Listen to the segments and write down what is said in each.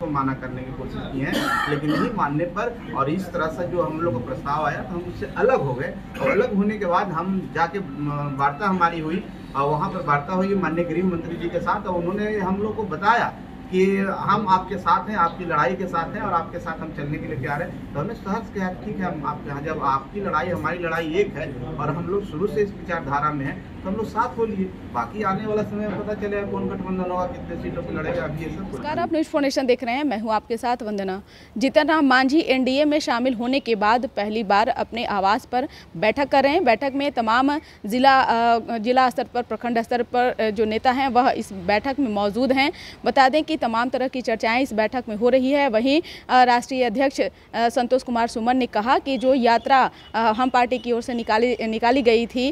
को माना करने की कोशिश की है, लेकिन नहीं मानने पर, और इस तरह से जो हम लोग का प्रस्ताव आया तो हम उससे अलग हो गए। और अलग होने के बाद हम जाके वार्ता हमारी हुई, और वहाँ पर वार्ता हुई माननीय गृह मंत्री जी के साथ, और उन्होंने हम लोग को बताया कि हम आपके साथ हैं, आपकी लड़ाई के साथ हैं और आपके साथ हम चलने के लिए तैयार हैं। तो हमने सहज कहा, ठीक है, हम आपके यहाँ, जब आपकी लड़ाई, हमारी लड़ाई एक है और हम लोग शुरू से इस विचारधारा में हैं तो हम लोग साथ हो लिए बाकी आने वाला समय में पता चलेगा कौन गठबंधन होगा, कितने सीटों पर लड़ेगा, अभी ये सब नमस्कार, आप न्यूज़ फाउंडेशन देख रहे हैं, मैं हूँ आपके साथ वंदना। जीतन राम मांझी एनडीए में शामिल होने के बाद पहली बार अपने आवास पर बैठक कर रहे हैं। बैठक में तमाम जिला जिला स्तर पर, प्रखंड स्तर पर जो नेता हैं, वह इस बैठक में मौजूद हैं। बता दें कि तमाम तरह की चर्चाएँ इस बैठक में हो रही है। वहीं राष्ट्रीय अध्यक्ष संतोष कुमार सुमन ने कहा कि जो यात्रा हम पार्टी की ओर से निकाली निकाली गई थी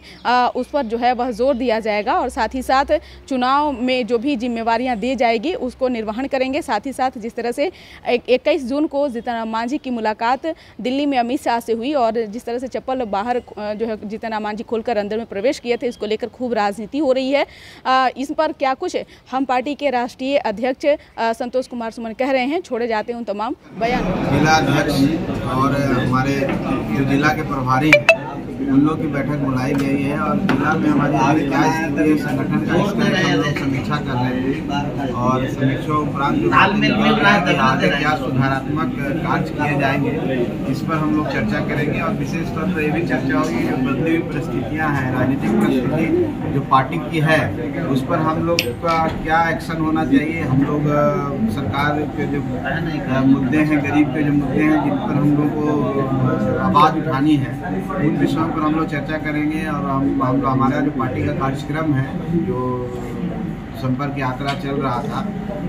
उस पर जो है वह ज़ोर दिया जाएगा और साथ ही साथ चुनाव में जो भी जिम्मेवारियाँ दी जाएगी उसको निर्वहन करेंगे। साथ ही साथ जिस तरह से इक्कीस जून को जीतन राम मांझी की मुलाकात दिल्ली में अमित शाह से हुई और जिस तरह से चप्पल बाहर जो है जीतन राम मांझी खोलकर अंदर में प्रवेश किए थे, इसको लेकर खूब राजनीति हो रही है। इस पर क्या कुछ? हम पार्टी के राष्ट्रीय अध्यक्ष संतोष कुमार सुमन कह रहे हैं, छोड़े जाते हैं उन तमाम बयान जिला अध्यक्ष और हमारे जो जिला के प्रभारी उन लोग की बैठक बुलाई गई है और जिला में हमारी आगे क्या स्थिति है संगठन का इसका हम लोग। समीक्षा कर रहे हैं। और समीक्षा उपरांत जो आगे क्या सुधारात्मक कार्य किए जाएँगे इस पर हम लोग चर्चा करेंगे और विशेष तौर पर ये भी चर्चा होगी जो बदली हुई परिस्थितियाँ हैं राजनीतिक परिस्थिति जो पार्टी की है उस पर हम लोग का क्या एक्शन होना चाहिए? हम लोग सरकार के जो मुद्दे हैं गरीब के जो मुद्दे हैं जिन पर हम लोग को आवाज़ उठानी है उन विषयों पर हम लोग चर्चा करेंगे और हम हम हमारा जो पार्टी का कार्यक्रम है, जो संपर्क यात्रा चल रहा था,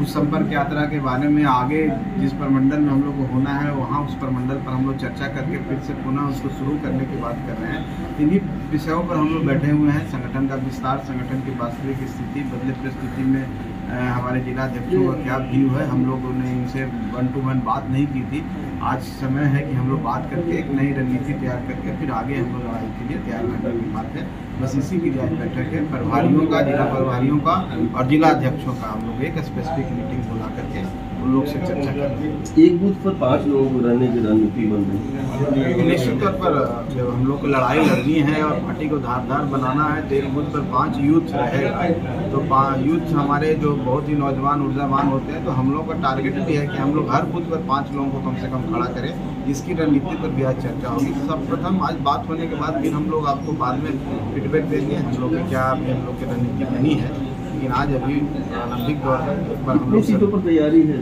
उस संपर्क यात्रा के बारे में आगे जिस प्रमंडल में हम लोग को होना है, वहाँ उस प्रमंडल पर हम लोग चर्चा करके फिर से पुनः उसको शुरू करने की बात कर रहे हैं। इन्हीं विषयों पर हम लोग बैठे हुए हैं। संगठन का विस्तार, संगठन की वास्तविक स्थिति, बदले परिस्थिति में हमारे जिला अध्यक्षों का क्या व्यू है? हम लोगों ने इनसे वन टू वन बात नहीं की थी। आज समय है कि हम लोग बात करके एक नई रणनीति तैयार करके फिर आगे हम लोग लड़ाई के लिए तैयार करने की बात है। बस इसी की जाए बैठक है। प्रभारियों का, जिला प्रभारियों का और जिला अध्यक्षों का हम लोग एक स्पेसिफिक मीटिंग बुला करके लोग से चर्चा कर एक बूथ पर पाँच लोग रहने की रणनीति बन रही है। निश्चित तौर पर, जब हम लोग को लड़ाई लड़नी है और पार्टी को धारदार बनाना है तो एक बूथ पर पाँच यूथ रहेगा। तो यूथ हमारे जो बहुत ही नौजवान, ऊर्जावान होते हैं तो हम लोग का टारगेट भी है कि हम लोग हर बूथ पर पाँच लोगों को कम से कम खड़ा करें इसकी रणनीति पर भी आज चर्चा होगी। सर्वप्रथम आज बात होने के बाद फिर हम लोग आपको बाद में फीडबैक देंगे, हम लोग क्या हम लोग की रणनीति बनी है। लेकिन आज अभी प्रारंभिक दौर है इस पर हम लोग सीटों पर तैयारी है?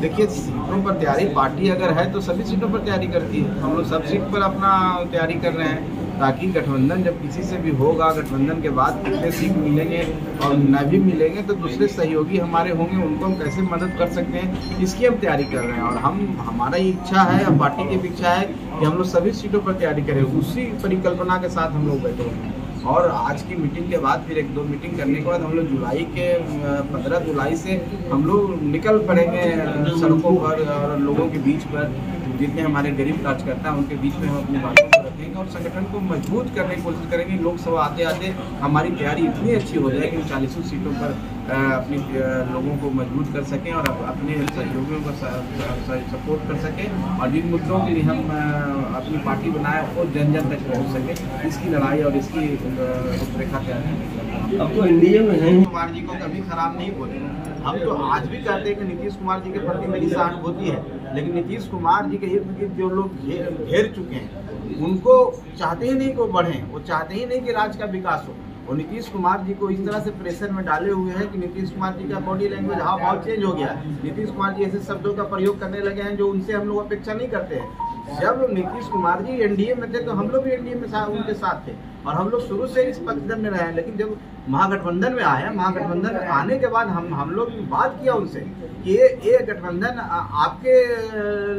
देखिए सीटों पर तैयारी पार्टी अगर है तो सभी सीटों पर तैयारी करती है। हम लोग सब सीट पर अपना तैयारी कर रहे हैं ताकि गठबंधन जब किसी से भी होगा गठबंधन के बाद कितने सीट मिलेंगे और न भी मिलेंगे तो दूसरे सहयोगी हमारे होंगे उनको हम कैसे मदद कर सकते हैं इसकी हम तैयारी कर रहे हैं। और हम हमारा ये इच्छा है पार्टी की इच्छा है कि हम लोग सभी सीटों पर तैयारी करें। उसी परिकल्पना के साथ हम लोग बैठे हुए हैं। और आज की मीटिंग के बाद फिर एक दो मीटिंग करने के बाद हम लोग जुलाई के पंद्रह जुलाई से हम लोग निकल पड़ेंगे सड़कों पर और लोगों के बीच पर, जितने हमारे गरीब कार्यकर्ता हैं, उनके बीच में हम अपनी बातों को रखेंगे और संगठन को मज़बूत करने की कोशिश करेंगे। लोकसभा आते आते हमारी तैयारी इतनी अच्छी हो जाए कि हम चालीसों सीटों पर अपनी लोगों को मज़बूत कर सकें और अपने सहयोगियों को सपोर्ट कर सकें और जिन मुद्दों के लिए हम अपनी पार्टी बनाए वो जन जन तक पहुँच सके। इसकी लड़ाई और इसकी रूपरेखा तैयार करने के अब तो एनडीए में है। कुमार जी को कभी खराब नहीं बोले। हम तो आज भी कहते हैं कि नीतीश कुमार जी के प्रति मेरी सहानुभूति है। लेकिन नीतीश कुमार जी के हित के जो लोग घेर चुके हैं, उनको चाहते ही नहीं कि बढ़े, वो चाहते ही नहीं कि राज्य का विकास हो। और नीतीश कुमार जी को इस तरह से प्रेशर में डाले हुए हैं कि नीतीश कुमार जी का बॉडी लैंग्वेज हाव भाव चेंज हो गया नीतीश कुमार जी ऐसे शब्दों का प्रयोग करने लगे हैं जो उनसे हम लोग अपेक्षा नहीं करते हैं। जब नीतीश कुमार जी एनडीए में थे तो हम लोग भी एनडीए में उनके साथ थे। और हम लोग शुरू से इस पक्षधर में रहे हैं, लेकिन जब महागठबंधन में आया महागठबंधन आने के बाद हम हम लोग बात किया उनसे कि ये गठबंधन आपके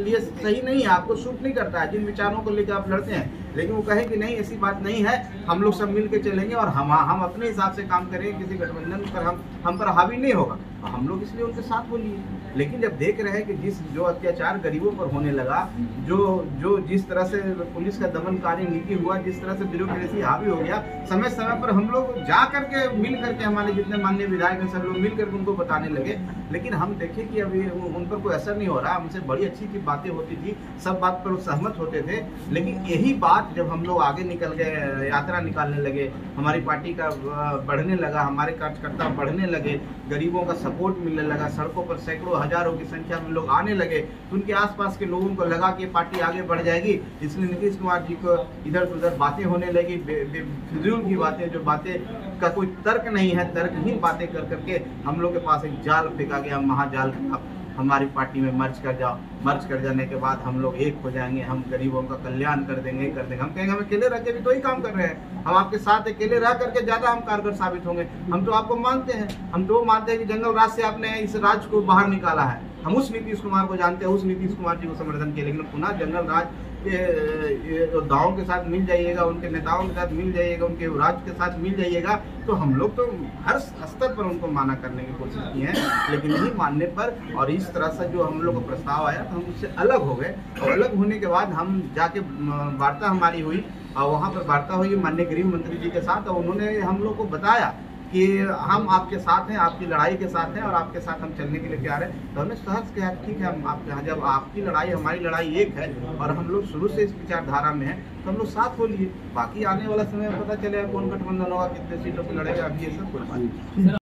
लिए सही नहीं है, आपको सूट नहीं करता है, जिन विचारों को लेकर आप लड़ते हैं। लेकिन वो कहे कि नहीं, ऐसी बात नहीं है, हम लोग सब मिल के चलेंगे और हम हम अपने हिसाब से काम करेंगे किसी गठबंधन पर हम हम पर हावी नहीं होगा। हम लोग इसलिए उनके साथ बोलिए। लेकिन जब देख रहे हैं कि जिस, जो अत्याचार गरीबों पर होने लगा, जो जो जिस तरह से पुलिस का दमनकारी नीति हुआ, जिस तरह से ब्यूरोक्रेसी हावी हो गया। समय समय पर हम लोग जा करके, मिल करके हमारे जितने माननीय विधायक हैं, सब लोग मिल करके उनको बताने लगे। लेकिन हम देखे कि अभी उन पर कोई असर नहीं हो रहा। हमसे बड़ी अच्छी अच्छी बातें होती थी, सब बात पर सहमत होते थे। लेकिन यही बात जब हम लोग आगे निकल गए, यात्रा निकालने लगे, हमारी पार्टी का बढ़ने लगा, हमारे कार्यकर्ता बढ़ने लगे, गरीबों का सपोर्ट मिलने लगा, सड़कों पर सैकड़ों हज़ारों की संख्या में लोग आने लगे तो उनके आसपास के लोगों को लगा कि पार्टी आगे बढ़ जाएगी। इसलिए नीतीश कुमार जी को इधर उधर बातें होने लगी फिजूल की बातें, जो बातें का कोई तर्क नहीं है तर्कहीन बातें कर करके हम लोग के पास एक जाल फेंका गया, महाजाल। आप हमारी पार्टी में मर्ज कर जाओ। मर्ज कर जाने के बाद हम लोग एक हो जाएँगे, हम गरीबों का कल्याण कर देंगे कर देंगे। हम कहेंगे, हम अकेले रह के भी तो ही काम कर रहे हैं। हम आपके साथ अकेले रह करके ज़्यादा हम कारगर साबित होंगे। हम तो आपको मानते हैं। हम तो मानते हैं कि जंगल राज से आपने इस राज्य को बाहर निकाला है। हम उस नीतीश कुमार को जानते हैं, उस नीतीश कुमार जी को समर्थन किया, लेकिन पुनः जंगल राज योद्धाओं के साथ मिल जाइएगा, उनके नेताओं के साथ मिल जाइएगा, उनके राज्य के साथ मिल जाइएगा तो हम लोग तो हर स्तर पर उनको माना करने की कोशिश की है, लेकिन नहीं मानने पर, और इस तरह से जो हम लोग को प्रस्ताव आया तो हम उससे अलग हो गए, और अलग होने के बाद हम जाके वार्ता हमारी हुई, और वहाँ पर वार्ता हुई माननीय गृह मंत्री जी के साथ, और उन्होंने हम लोग को बताया कि हम आपके साथ हैं, आपकी लड़ाई के साथ हैं और आपके साथ हम चलने के लिए तैयार हैं। तो हमने सहज कहा ठीक है, हम आपके यहाँ, जब आपकी लड़ाई, हमारी लड़ाई एक है और हम लोग शुरू से इस विचारधारा में हैं तो हम लोग साथ बोलिए। बाकी आने वाला समय पता चलेगा कौन गठबंधन होगा, कितने सीटों पर लड़ेगा, अभी ये सब नहीं।